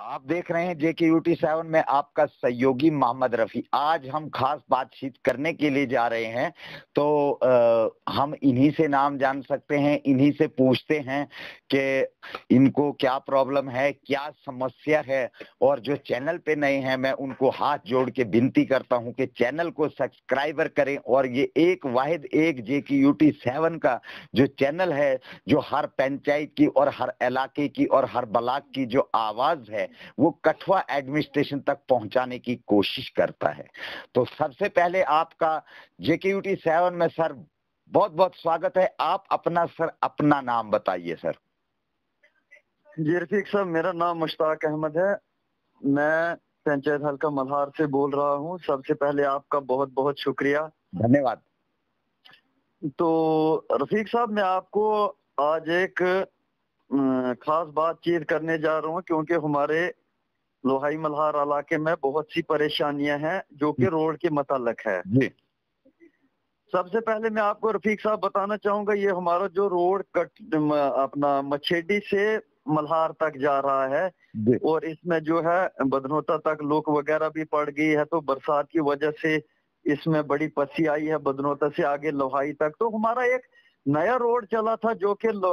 आप देख रहे हैं जेके यूटी सेवन में आपका सहयोगी मोहम्मद रफी। आज हम खास बातचीत करने के लिए जा रहे हैं तो आ, हम इन्हीं से नाम जान सकते हैं इन्हीं से पूछते हैं कि इनको क्या प्रॉब्लम है क्या समस्या है और जो चैनल पे नए हैं मैं उनको हाथ जोड़ के विनती करता हूँ कि चैनल को सब्सक्राइबर करें और ये एक वाहिद एक जेके यूटी सेवन का जो चैनल है जो हर पंचायत की और हर इलाके की और हर ब्लाक की जो आवाज़ है वो कठुआ एडमिनिस्ट्रेशन तक पहुँचाने की कोशिश करता है। तो सबसे पहले आपका जेके सेवन में सर बहुत बहुत स्वागत है। आप अपना सर अपना नाम बताइए सर। जी रफीक साहब मेरा नाम मुश्ताक अहमद है। मैं पंचायत हल्का मल्हार से बोल रहा हूँ। सबसे पहले आपका बहुत बहुत शुक्रिया। धन्यवाद। तो रफीक साहब मैं आपको आज एक खास बातचीत करने जा रहा हूँ क्योंकि हमारे लोहाई मल्हार इलाके में बहुत सी परेशानियाँ हैं जो कि रोड के मतलब है। जी। सबसे पहले मैं आपको रफीक साहब बताना चाहूँगा ये हमारा जो रोड कट अपना मछेडी से मल्हार तक जा रहा है और इसमें जो है बदनोता तक लुक वगैरह भी पड़ गई है तो बरसात की वजह से इसमें बड़ी पसी आई है बदनोता से आगे लोहाई तक। तो हमारा एक नया रोड चला था जो कि लो,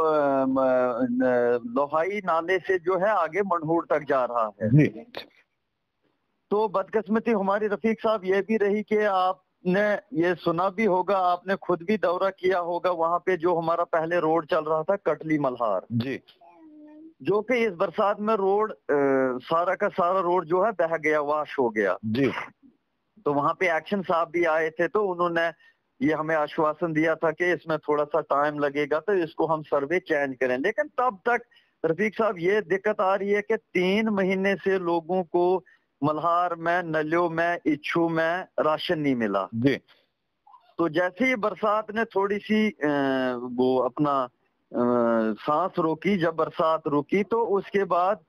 लोहाई नाले से जो है आगे मनहूर तक जा रहा है। तो बदकस्मती हमारी रफीक साहब ये भी रही कि आपने ये सुना भी होगा आपने खुद भी दौरा किया होगा वहाँ पे जो हमारा पहले रोड चल रहा था कटली मल्हार। जी। जो कि इस बरसात में रोड आ, सारा का सारा रोड जो है बह गया वाश हो गया। जी। तो वहाँ पे एक्शन साहब भी आए थे तो उन्होंने ये हमें आश्वासन दिया था कि इसमें थोड़ा सा टाइम लगेगा तो इसको हम सर्वे चेंज करें। लेकिन तब तक रफीक साहब ये दिक्कत आ रही है कि तीन महीने से लोगों को मल्हार में नलियों में इच्छू में राशन नहीं मिला। जी। तो जैसे ही बरसात ने थोड़ी सी वो अपना सांस रोकी जब बरसात रुकी तो उसके बाद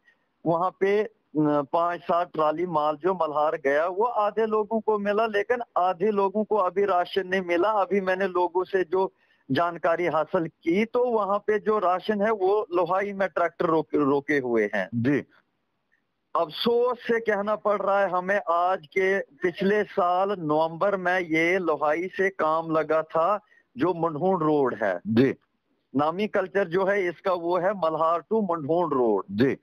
वहाँ पे पाँच सात ट्राली माल जो मल्हार गया वो आधे लोगों को मिला लेकिन आधे लोगों को अभी राशन नहीं मिला। अभी मैंने लोगों से जो जानकारी हासिल की तो वहाँ पे जो राशन है वो लोहाई में ट्रैक्टर रोके, रोके हुए हैं। जी। अफसोस से कहना पड़ रहा है हमें आज के पिछले साल नवंबर में ये लोहाई से काम लगा था जो मनहून रोड है। जी। नामी कल्चर जो है इसका वो है मल्हार टू मनहून रोड। जी।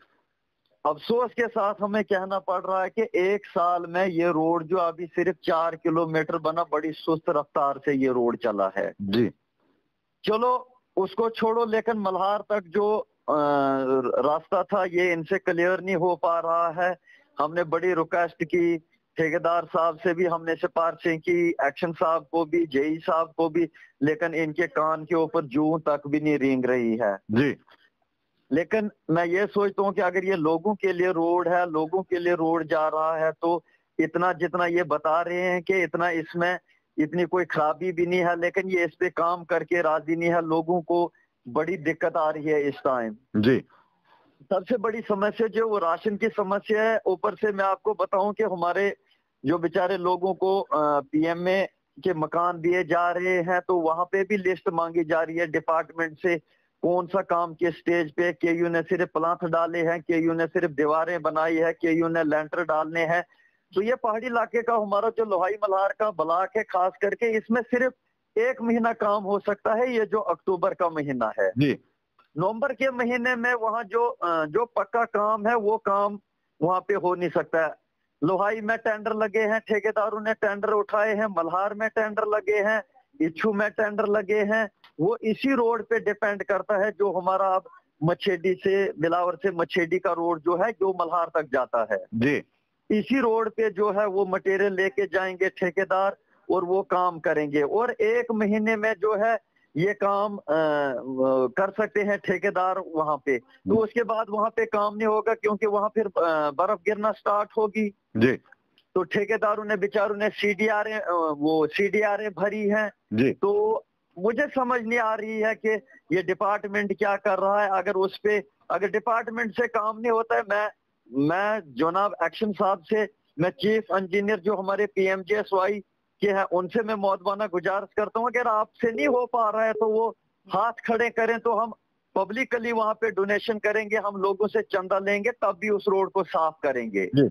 अफसोस के साथ हमें कहना पड़ रहा है कि एक साल में ये रोड जो अभी सिर्फ़ चार किलोमीटर बना बड़ी सुस्त रफ्तार से ये रोड चला है। जी। चलो उसको छोड़ो लेकिन मल्हार तक जो रास्ता था ये इनसे क्लियर नहीं हो पा रहा है। हमने बड़ी रिक्वेस्ट की ठेकेदार साहब से भी हमने सिफारिशें की एक्शन साहब को भी जेई साहब को भी लेकिन इनके कान के ऊपर जू तक भी नहीं रेंग रही है। जी। लेकिन मैं ये सोचता हूँ कि अगर ये लोगों के लिए रोड है लोगों के लिए रोड जा रहा है तो इतना जितना ये बता रहे हैं कि इतना इसमें इतनी कोई खराबी भी नहीं है लेकिन ये इस पे काम करके राज़ी नहीं है। लोगों को बड़ी दिक्कत आ रही है इस टाइम जी। सबसे बड़ी समस्या जो वो राशन की समस्या है। ऊपर से मैं आपको बताऊँ कि हमारे जो बेचारे लोगों को पीएमए के मकान दिए जा रहे हैं तो वहाँ पे भी लिस्ट मांगी जा रही है डिपार्टमेंट से। कौन सा काम के स्टेज पे के यू ने सिर्फ़ प्लांट डाले हैं के यू ने सिर्फ़ दीवारें बनाई है के यू ने लेंटर डालने हैं। तो ये पहाड़ी इलाके का हमारा जो लोहाई मल्हार का ब्लाक है खास करके इसमें सिर्फ़ एक महीना काम हो सकता है ये जो अक्टूबर का महीना है। नवंबर के महीने में वहाँ जो जो पक्का काम है वो काम वहाँ पे हो नहीं सकता है। लोहाई में टेंडर लगे हैं ठेकेदारों ने टेंडर उठाए हैं मल्हार में टेंडर लगे हैं इच्छू में टेंडर लगे हैं वो इसी रोड पे डिपेंड करता है जो हमारा अब मछेडी से बिलावर से मछेडी का रोड जो है जो मल्हार तक जाता है। जी। इसी रोड पे जो है वो मटेरियल लेके जाएँगे ठेकेदार और वो काम करेंगे। और एक महीने में जो है ये काम आ, कर सकते हैं ठेकेदार वहाँ पे। तो उसके बाद वहाँ पे काम नहीं होगा क्योंकि वहाँ फिर बर्फ़ गिरना स्टार्ट होगी। जी। तो ठेकेदारों ने बेचारों ने सीडीआर वो सीडीआर भरी है। जी। तो मुझे समझ नहीं आ रही है कि ये डिपार्टमेंट क्या कर रहा है। अगर उस पे अगर डिपार्टमेंट से काम नहीं होता है मैं मैं जोनाब एक्शन साहब से मैं चीफ इंजीनियर जो हमारे पीएमजेएसवाई के हैं उनसे मैं मौतबाना गुजारिश करता हूँ। अगर आपसे नहीं हो पा रहा है तो वो हाथ खड़े करें तो हम पब्लिकली वहाँ पे डोनेशन करेंगे हम लोगों से चंदा लेंगे तब भी उस रोड को साफ़ करेंगे। जी।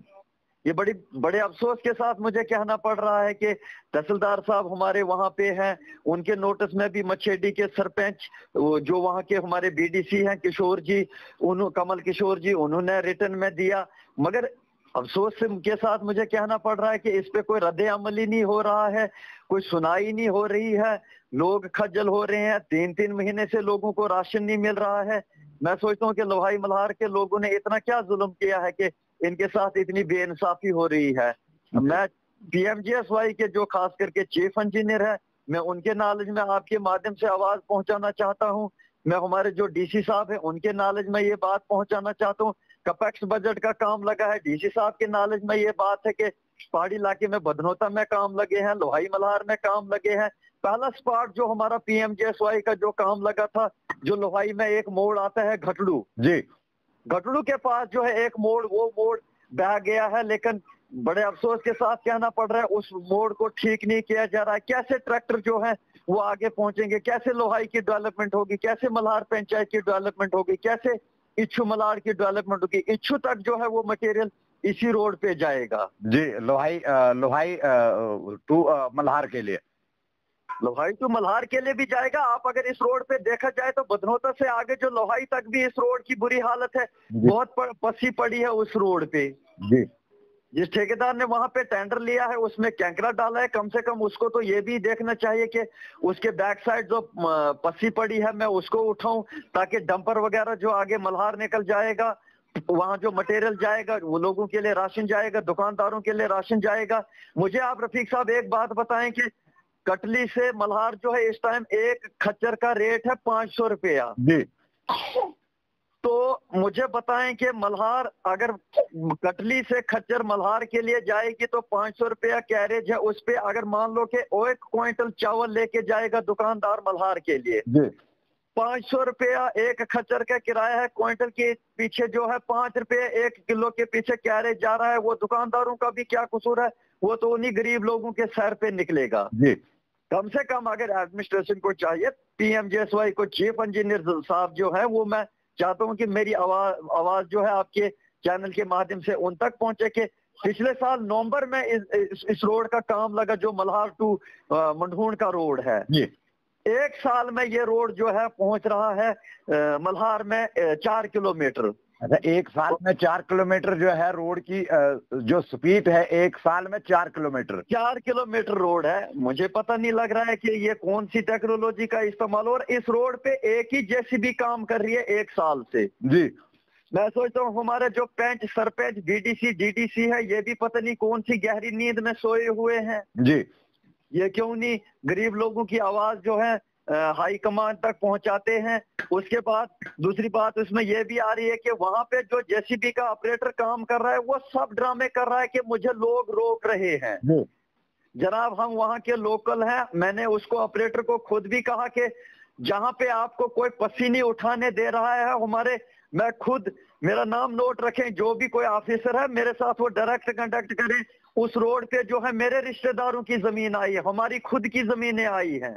ये बड़ी, बड़े अफसोस के साथ मुझे कहना पड़ रहा है कि तहसीलदार साहब हमारे वहाँ पे हैं। उनके नोटिस में भी मछेडी के सरपंच जो वहाँ के हमारे बीडीसी हैं, किशोर जी, उन, कमल किशोर जी, उन्होंने रिटर्न में दिया। मगर अफसोस के साथ मुझे कहना पड़ रहा है कि इस पे कोई रद्द अमल ही नहीं हो रहा है, कोई सुनाई नहीं हो रही है। लोग खज्जल हो रहे हैं। तीन तीन महीने से लोगों को राशन नहीं मिल रहा है। मैं सोचता हूँ कि लोहाई मल्हार के लोगों ने इतना क्या जुल्म किया है कि इनके साथ इतनी बेइंसाफी हो रही है। मैं पीएमजीएसवाई के जो खास करके चीफ इंजीनियर है मैं उनके नॉलेज में आपके माध्यम से आवाज़ पहुंचाना चाहता हूँ। मैं हमारे जो डीसी साहब है उनके नॉलेज में ये बात पहुंचाना चाहता हूँ। कपेक्स बजट का काम लगा है। डीसी साहब के नॉलेज में ये बात है कि पहाड़ी इलाके में बदनोता में काम लगे हैं लोहाई मल्हार में काम लगे हैं। पहला स्पॉट जो हमारा पीएमजेएसवाई का जो काम लगा था जो लोहाई में एक मोड़ आता है घटड़ू जी। घटड़ू के पास जो है एक मोड़, वो मोड़ बह गया है, लेकिन बड़े अफसोस के साथ कहना पड़ रहा है, उस मोड़ को ठीक नहीं किया जा रहा है। कैसे ट्रैक्टर जो है, वो आगे पहुँचेंगे? कैसे लोहाई की डेवलपमेंट होगी? कैसे मल्हार पंचायत की डेवलपमेंट होगी? कैसे इच्छू मल्हार की डेवलपमेंट होगी? इच्छू तक जो है वो मटेरियल इसी रोड पे जाएगा। जी, लोहाई लोहाई टू मल्हार के लिए। लोहाई टू मल्हार के लिए भी जाएगा। आप अगर इस रोड पे देखा जाए तो बदनोता से आगे जो लोहाई तक भी इस रोड की बुरी हालत है बहुत पसी पड़ी है उस रोड पे। जी। जिस ठेकेदार ने वहाँ पे टेंडर लिया है उसमें कैंकरा डाला है कम से कम उसको तो ये भी देखना चाहिए कि उसके बैक साइड जो पसी पड़ी है मैं उसको उठाऊं ताकि डंपर वगैरह जो आगे मल्हार निकल जाएगा वहाँ जो मटेरियल जाएगा वो लोगों के लिए राशन जाएगा दुकानदारों के लिए राशन जाएगा। मुझे आप रफीक साहब एक बात बताएँ कि कटली से मल्हार जो है इस टाइम एक खच्चर का रेट है पाँच सौ रुपया। जी। तो मुझे बताएँ कि मल्हार अगर कटली से खच्चर मल्हार के लिए जाएगी तो पाँच सौ रुपया कैरेज है उस पे अगर मान लो कि एक क्विंटल चावल लेके जाएगा दुकानदार मल्हार के लिए। पाँच सौ रुपया एक खच्चर का किराया है क्विंटल के पीछे जो है पाँच रुपये एक किलो के पीछे कैरेज जा रहा है वो दुकानदारों का भी क्या कसूर है? वो तो उन्हीं गरीब लोगों के सर पे निकलेगा। जी। कम से कम अगर एडमिनिस्ट्रेशन को चाहिए पीएमजेएसवाई को चीफ इंजीनियर साहब जो है वो मैं चाहता हूँ कि मेरी आवाज़ आवाज़ जो है आपके चैनल के माध्यम से उन तक पहुँचे कि पिछले साल नवंबर में इस, इस, इस रोड का काम लगा जो मल्हार टू मंढूण का रोड है। जी। एक साल में ये रोड जो है पहुँच रहा है मल्हार में चार किलोमीटर। अच्छा एक साल में चार किलोमीटर जो है रोड की जो स्पीड है एक साल में चार किलोमीटर। चार किलोमीटर रोड है। मुझे पता नहीं लग रहा है कि ये कौन सी टेक्नोलॉजी का इस्तेमाल और इस रोड पे एक ही जेसीबी काम कर रही है एक साल से। जी। मैं सोचता हूँ हमारे जो पंच सरपंच डीडीसी डीडीसी है ये भी पता नहीं कौन सी गहरी नींद में सोए हुए हैं। जी। ये क्यों नहीं? गरीब लोगों की आवाज़ जो है हाई कमांड तक पहुंचाते हैं। उसके बाद दूसरी बात उसमें यह भी आ रही है कि वहाँ पे जो जेसीबी का ऑपरेटर काम कर रहा है वो सब ड्रामे कर रहा है कि मुझे लोग रोक रहे हैं। जनाब हम वहाँ के लोकल हैं। मैंने उसको ऑपरेटर को खुद भी कहा कि जहाँ पे आपको कोई पसीनी उठाने दे रहा है हमारे मैं खुद मेरा नाम नोट रखें जो भी कोई ऑफिसर है मेरे साथ वो डायरेक्ट कंडक्ट करे। उस रोड पे जो है मेरे रिश्तेदारों की ज़मीन आई है हमारी खुद की जमीनें आई हैं।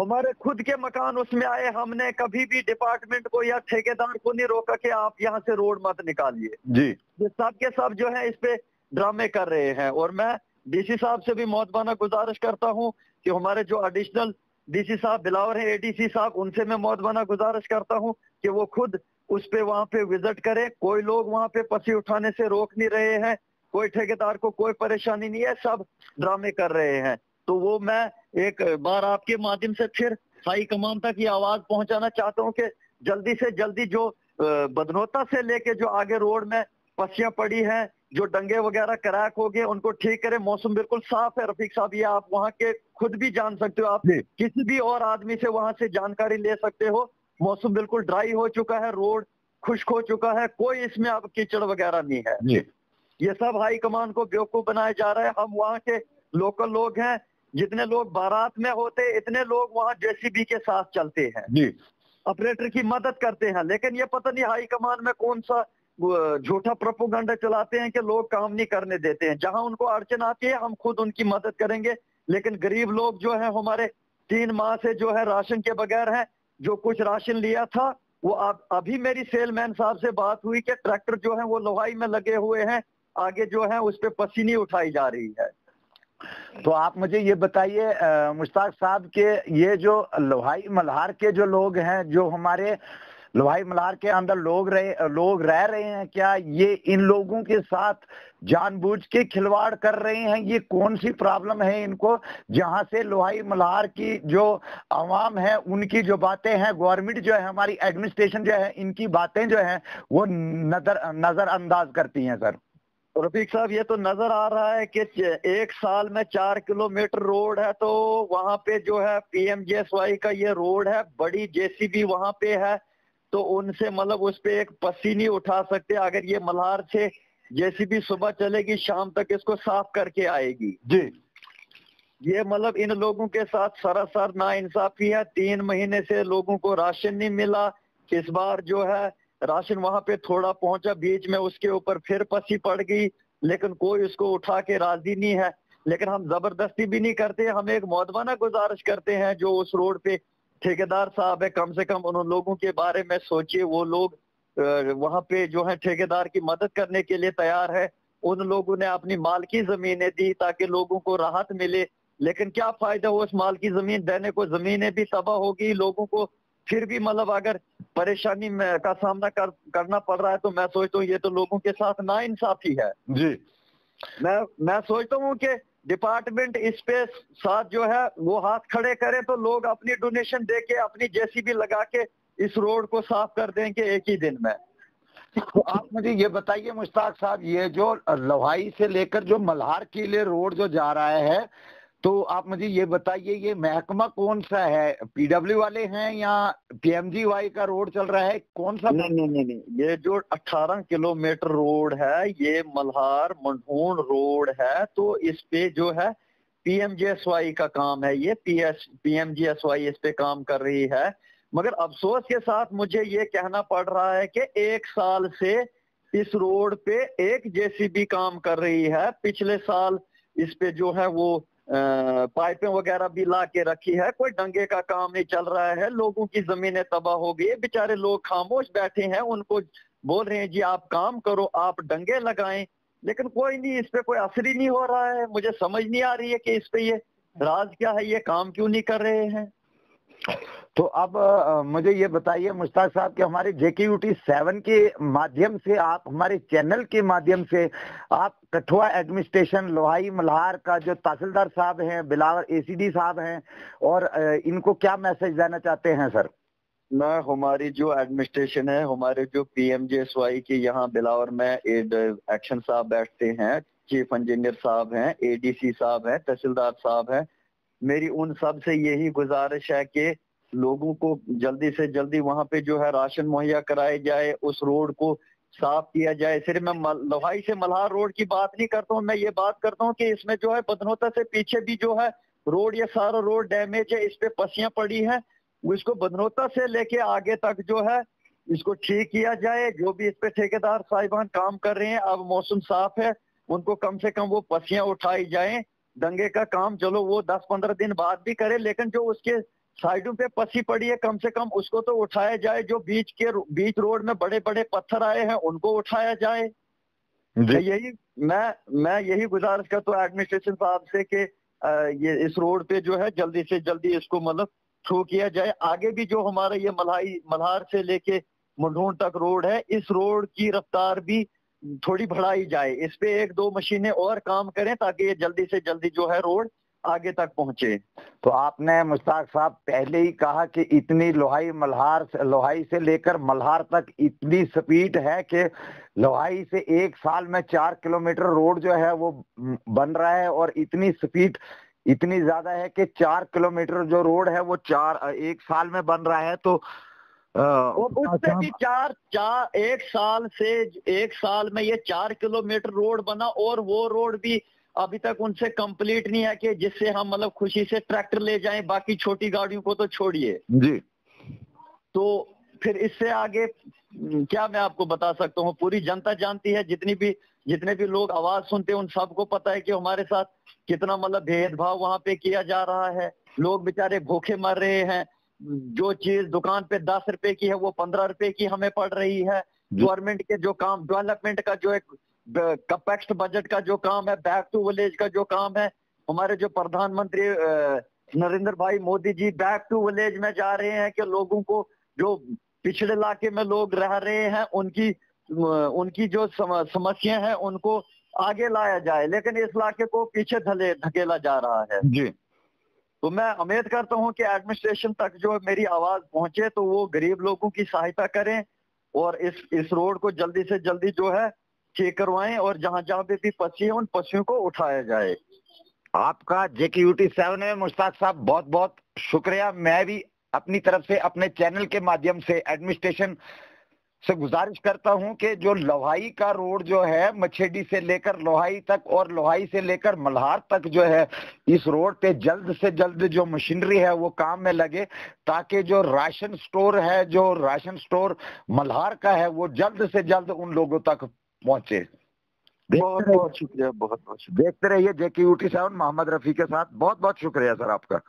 हमारे खुद के मकान उसमें आए हमने कभी भी डिपार्टमेंट को या ठेकेदार को नहीं रोका कि आप यहाँ से रोड मत निकालिए। जी। ये सब के सब जो है इस पे ड्रामे कर रहे हैं और मैं डीसी साहब से भी मौतबाना गुजारिश करता हूँ कि हमारे जो एडिशनल डीसी साहब बिलावर है एडीसी साहब उनसे मैं मौतबाना गुजारिश करता हूँ कि वो खुद उस पे वहाँ पे विज़िट करें। कोई लोग वहाँ पे पसी उठाने से रोक नहीं रहे हैं कोई ठेकेदार को कोई परेशानी नहीं है सब ड्रामे कर रहे हैं। तो वो मैं एक बार आपके माध्यम से फिर हाई कमान तक ये आवाज़ पहुंचाना चाहता हूँ कि जल्दी से जल्दी जो बदनोता से लेके जो आगे रोड में पसियाँ पड़ी हैं जो डंगे वगैरह क्रैक हो गए उनको ठीक करें। मौसम बिल्कुल साफ़ है रफीक साहब ये आप वहाँ के खुद भी जान सकते हो। आप किसी भी और आदमी से वहाँ से जानकारी ले सकते हो। मौसम बिल्कुल ड्राई हो चुका है रोड खुश्क हो चुका है कोई इसमें अब कीचड़ वगैरह नहीं है। ये सब हाई कमान को बेवकूफ़ बनाया जा रहा है। हम वहाँ के लोकल लोग हैं जितने लोग बारात में होते इतने लोग वहाँ जेसीबी के साथ चलते हैं। जी। ऑपरेटर की मदद करते हैं लेकिन ये पता नहीं हाई कमान में कौन सा झूठा प्रोपोगंडा चलाते हैं कि लोग काम नहीं करने देते हैं। जहाँ उनको अड़चन आती है हम खुद उनकी मदद करेंगे। लेकिन गरीब लोग जो है हमारे तीन माह से जो है राशन के बगैर है जो कुछ राशन लिया था वो अब अभी मेरी सेलमैन साहब से बात हुई कि ट्रैक्टर जो है वो लोहाई में लगे हुए हैं आगे जो है उस पर पसीनी उठाई जा रही है। तो आप मुझे ये बताइए मुश्ताक साहब के ये जो लोहाई मल्हार के जो लोग हैं, जो हमारे लोहाई मल्हार के अंदर लोग रहे, लोग रह रहे हैं क्या ये इन लोगों के साथ जानबूझ के खिलवाड़ कर रहे हैं? ये कौन सी प्रॉब्लम है इनको, जहाँ से लोहाई मल्हार की जो आवाम है, उनकी जो बातें हैं, गवर्नमेंट जो है, हमारी एडमिनिस्ट्रेशन जो है, इनकी बातें जो है, वो नज़र नजरअंदाज करती हैं, सर। रफीक साहब ये तो नज़र आ रहा है कि एक साल में चार किलोमीटर रोड है तो वहाँ पे जो है पीएमजीएसवाई का ये रोड है बड़ी जेसीबी वहाँ पे है तो उनसे मतलब उस पे एक पसीनी उठा सकते अगर ये मल्हार से जेसीबी सुबह चलेगी शाम तक इसको साफ़ करके आएगी। जी। ये मतलब इन लोगों के साथ सरासर ना इंसाफी है। तीन महीने से लोगों को राशन नहीं मिला। इस बार जो है राशन वहाँ पे थोड़ा पहुँचा, बीच में उसके ऊपर फिर पसी पड़ गई, लेकिन कोई उसको उठा के राज़ी नहीं है। लेकिन हम ज़बरदस्ती भी नहीं करते, हम एक मौदवाना गुजारिश करते हैं जो उस रोड पे ठेकेदार साहब है, कम से कम उन लोगों के बारे में सोचिए, वो लोग वहाँ पे जो है ठेकेदार की मदद करने के लिए तैयार है। उन लोगों ने अपनी माल की जमीनें दी ताकि लोगों को राहत मिले। लेकिन क्या फ़ायदा हो उस माल की ज़मीन, देने को जमीनें भी तबाह होगी लोगों को फिर भी मतलब अगर परेशानी का सामना कर, करना पड़ रहा है तो मैं सोचता हूँ ये तो लोगों के साथ ना इंसाफी है। जी। मैं मैं सोचता हूँ कि डिपार्टमेंट इस पे साथ जो है वो हाथ खड़े करे तो लोग अपनी डोनेशन दे के अपनी जेसीबी लगा के इस रोड को साफ़ कर देंगे एक ही दिन में। तो आप मुझे ये बताइए मुश्ताक साहब ये जो लोहाई से लेकर जो मल्हार के लिए रोड जो जा रहा है तो आप मुझे ये बताइए, ये महकमा कौन सा है? पीडब्ल्यू वाले हैं या पीएमजी वाई का रोड चल रहा है? कौन सा नहीं नहीं नहीं। ये जो 18 किलोमीटर रोड है, ये मल्हार मनहून रोड है तो इस पे जो है पीएमजीएसवाई का काम है ये। पी एस पीएमजीएसवाई इस पे काम कर रही है। मगर अफसोस के साथ मुझे ये कहना पड़ रहा है कि एक साल से इस रोड पे एक जेसीबी काम कर रही है। पिछले साल इस पे जो है वो पाइपें वगैरह भी ला के रखी है। कोई डंगे का काम नहीं चल रहा है। लोगों की जमीनें तबाह हो गई। बेचारे लोग खामोश बैठे हैं। उनको बोल रहे हैं, जी, आप काम करो, आप डंगे लगाएँ। लेकिन कोई नहीं, इस पे कोई असर ही नहीं हो रहा है। मुझे समझ नहीं आ रही है कि इस पे ये राज क्या है? ये काम क्यों नहीं कर रहे हैं? तो अब मुझे ये बताइए मुश्ताक साहब कि हमारे जेके यूटी सेवन के माध्यम से आप, हमारे चैनल के माध्यम से आप कठुआ एडमिनिस्ट्रेशन, लोहाई मल्हार का जो तहसीलदार साहब हैं, बिलावर एसीडी साहब हैं और इनको क्या मैसेज देना चाहते हैं, सर? मैं हमारी जो एडमिनिस्ट्रेशन है, हमारे जो पीएमजेएसवाई के यहाँ बिलावर में एक्शन साहब बैठते हैं, चीफ इंजीनियर साहब हैं एडीसी साहब हैं, तहसीलदार साहब हैं। मेरी उन सबसे यही गुजारिश है कि लोगों को जल्दी से जल्दी वहाँ पे जो है राशन मुहैया कराया जाए, उस रोड को साफ़ किया जाए। सिर्फ़ मैं लोहाई से मल्हार रोड की बात नहीं करता हूँ, मैं ये बात करता हूँ कि इसमें जो है बदनोता से पीछे भी जो है रोड, ये सारा रोड डैमेज है, इस पे पसियाँ पड़ी है। इसको बदनोता से लेके आगे तक जो है इसको ठीक किया जाए। जो भी इस पे ठेकेदार साहिबान काम कर रहे हैं, अब मौसम साफ़ है, उनको कम से कम वो पसियाँ उठाई जाए। दंगे का काम चलो वो दस पंद्रह दिन बाद भी करे, लेकिन जो उसके साइडों पे पसी पड़ी है कम से कम उसको तो उठाया जाए जो बीच के बीच रोड में बड़े बड़े पत्थर आए हैं उनको उठाया जाए। यही मैं मैं यही गुजारिश करता हूँ एडमिनिस्ट्रेशन साहब से कि ये इस रोड पे जो है जल्दी से जल्दी इसको मतलब थ्रू किया जाए। आगे भी जो हमारा ये मल्हाई मल्हार से लेके मुंढून तक रोड है इस रोड की रफ्तार भी थोड़ी बढ़ाई जाए। इस पे एक दो मशीनें और काम करें ताकि ये जल्दी से जल्दी जो है रोड आगे तक पहुँचे। तो आपने मुश्ताक साहब पहले ही कहा कि इतनी लोहाई मल्हार लोहाई से लेकर मल्हार तक इतनी स्पीड है कि लोहाई से एक साल में चार किलोमीटर रोड जो है वो बन रहा है और इतनी स्पीड इतनी ज़्यादा है कि चार किलोमीटर जो रोड है वो चार एक साल में बन रहा है। तो उससे भी चार चार एक साल से एक साल में ये चार किलोमीटर रोड बना और वो रोड भी अभी तक उनसे कंप्लीट नहीं है कि जिससे हम मतलब खुशी से ट्रैक्टर ले जाएँ बाकी छोटी गाड़ियों को तो छोड़िए। जी। तो फिर इससे आगे क्या मैं आपको बता सकता हूँ पूरी जनता जानती है जितनी भी जितने भी लोग आवाज़ सुनते हैं उन सबको पता है कि हमारे साथ कितना मतलब भेदभाव वहाँ पे किया जा रहा है। लोग बेचारे भूखे मर रहे हैं। जो चीज़ दुकान पे दस रुपए की है वो पंद्रह रुपए की हमें पड़ रही है। गवर्नमेंट के जो काम डेवलपमेंट का जो एक कपेक्स बजट का जो काम है बैक टू विलेज का जो काम है हमारे जो प्रधानमंत्री नरेंद्र भाई Modi ji back to village में जा रहे हैं कि लोगों को जो पिछड़े इलाके में लोग रह रहे हैं उनकी उनकी जो समस्या है उनको आगे लाया जाए। लेकिन इस इलाके को पीछे धले धकेला जा रहा है। जी। तो मैं उम्मीद करता हूँ कि एडमिनिस्ट्रेशन तक जो मेरी आवाज़ पहुँचे तो वो गरीब लोगों की सहायता करें और इस इस रोड को जल्दी से जल्दी जो है ठीक करवाएँ और जहाँ जहाँ पे भी पक्षी है, उन पक्षियों को उठाया जाए। आपका जेके यूटी सेवन में मुश्ताक साहब बहुत बहुत शुक्रिया। मैं भी अपनी तरफ़ से, अपने चैनल के माध्यम से एडमिनिस्ट्रेशन से गुजारिश करता हूँ कि जो लोहाई का रोड जो है, मछेडी से लेकर लोहाई तक और लोहाई से लेकर मल्हार तक जो है, इस रोड पे जल्द से जल्द जो मशीनरी है, वो काम में लगे, ताकि जो राशन स्टोर है, जो राशन स्टोर मल्हार का है, वो जल्द से जल्द उन लोगों तक पहुँचे। बहुत बहुत शुक्रिया बहुत बहुत देखते रहिए JK UT seven Mohammad Rafi के साथ। बहुत बहुत शुक्रिया सर आपका।